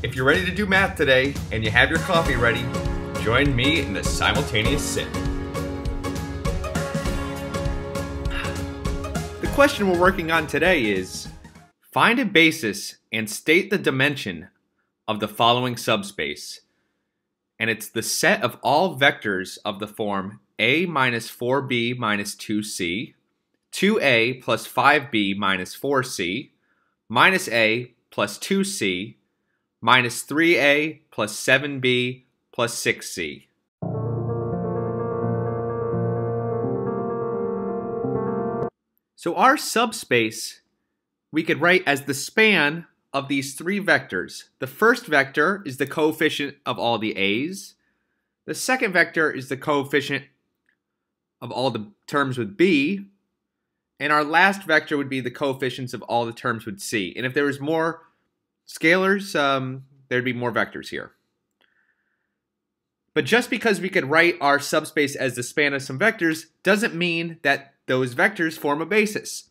If you're ready to do math today and you have your coffee ready, join me in the simultaneous sip. The question we're working on today is find a basis and state the dimension of the following subspace. And it's the set of all vectors of the form a minus 4b minus 2c, 2a plus 5b minus 4c, minus a plus 2c, minus 3a plus 7b plus 6c. So our subspace we could write as the span of these three vectors. The first vector is the coefficient of all the a's. The second vector is the coefficient of all the terms with b. And our last vector would be the coefficients of all the terms with c. And if there was more scalars, um, there'd be more vectors here. But just because we could write our subspace as the span of some vectors doesn't mean that those vectors form a basis.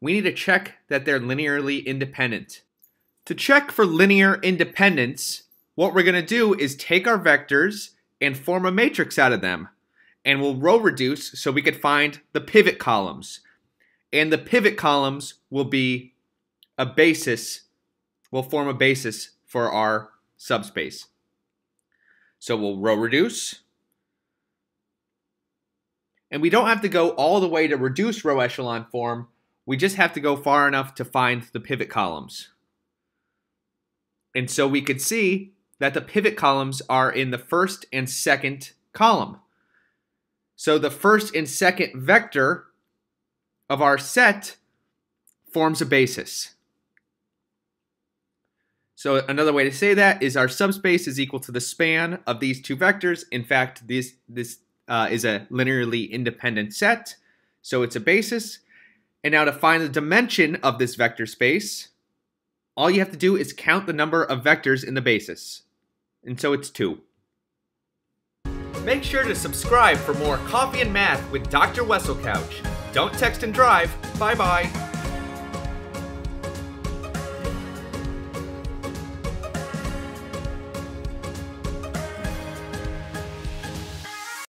We need to check that they're linearly independent. To check for linear independence, what we're going to do is take our vectors and form a matrix out of them. And we'll row reduce so we could find the pivot columns. And the pivot columns will be a basis, will form a basis for our subspace. So we'll row reduce. And we don't have to go all the way to reduce row echelon form. We just have to go far enough to find the pivot columns. And so we could see that the pivot columns are in the first and second column. So the first and second vector of our set forms a basis. So another way to say that is our subspace is equal to the span of these two vectors. In fact, this, this uh, is a linearly independent set, so it's a basis. And now to find the dimension of this vector space, all you have to do is count the number of vectors in the basis. And so it's 2. Make sure to subscribe for more Coffee and Math with Dr. Weselcouch. Don't text and drive. Bye-bye.